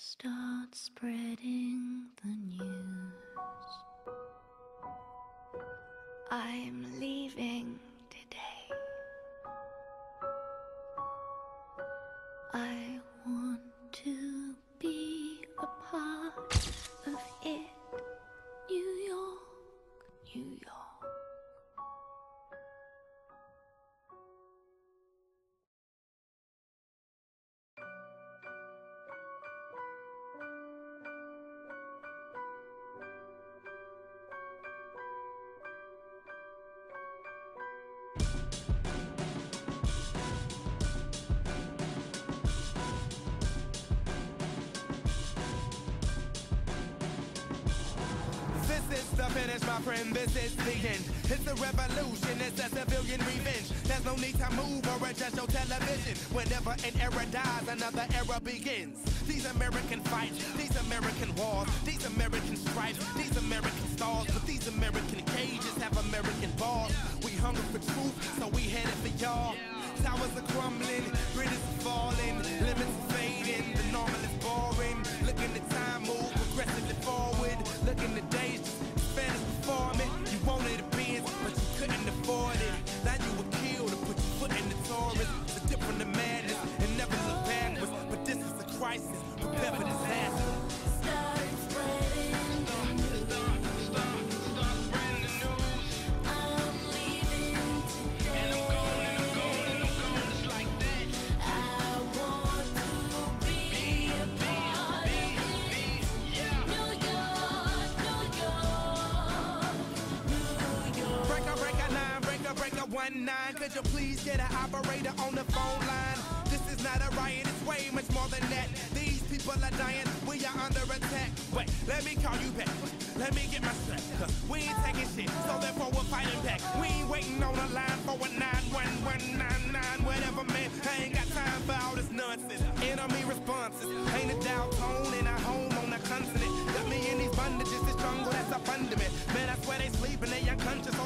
Start spreading the news. I'm leaving today. I This is the finish, my friend. This is the end. It's the revolution. It's a civilian revenge. There's no need to move or adjust your television. Whenever an era dies, another era begins. These American fights, these American wars, these American stripes, these American stars, but these American cages have American bars. We hunger for truth, so we headed for y'all. Towers are crumbling, a one nine. Could you please get an operator on the phone line? This is not a riot, it's way much more than that. These people are dying, we are under attack. Wait, let me call you back. Let me get my strap. We ain't taking shit, so therefore we're fighting back. We ain't waiting on a line for a 91199, whatever, man. I ain't got time for all this nonsense. Enemy responses, ain't a dial tone in our home on the continent. Got me in these bondages, this jungle that's under me. Man, I swear they sleeping, they unconscious